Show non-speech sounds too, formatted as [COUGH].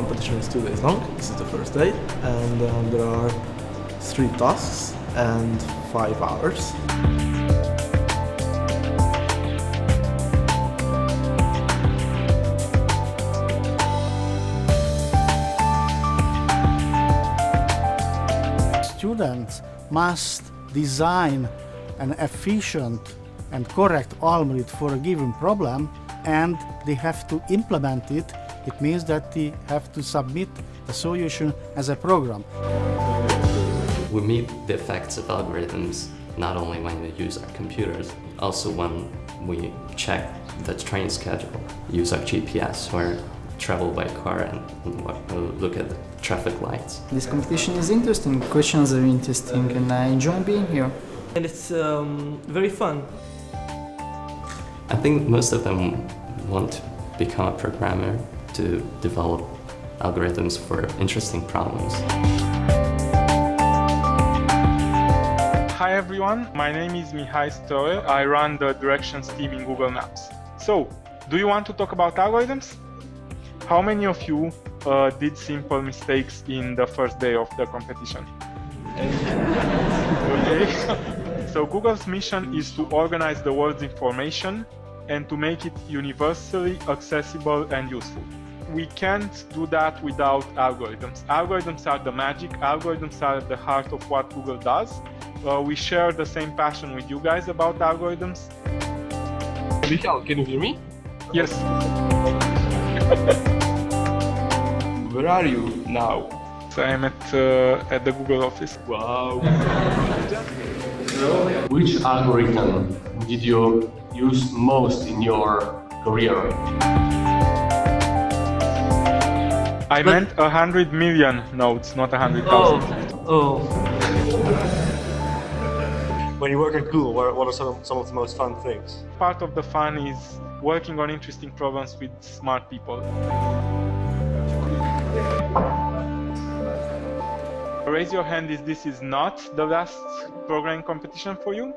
competition is two days long. This is the first day, and um, there are three tasks and five hours. Students must design an efficient and correct algorithm for a given problem and they have to implement it. It means that they have to submit a solution as a program. We meet the effects of algorithms not only when we use our computers, also when we check the train schedule, use our GPS or travel by car and look at the traffic lights. This competition is interesting, questions are interesting and I enjoy being here. And it's um, very fun. I think most of them want to become a programmer to develop algorithms for interesting problems. Hi everyone, my name is Mihai Stroe. I run the directions team in Google Maps. So, do you want to talk about algorithms? How many of you uh, did simple mistakes in the first day of the competition? [LAUGHS] okay. [LAUGHS] so Google's mission is to organize the world's information and to make it universally accessible and useful. We can't do that without algorithms. Algorithms are the magic, algorithms are at the heart of what Google does. Uh, we share the same passion with you guys about algorithms. Michael, can you hear me? Yes. [LAUGHS] Where are you now? So I'm at, uh, at the Google office. Wow. [LAUGHS] Which algorithm did you use most in your career? I but meant a hundred million notes, not a hundred oh. thousand. Oh. oh. when you work at Google, what are some, some of the most fun things? Part of the fun is working on interesting problems with smart people. Raise your hand if this is not the last programming competition for you.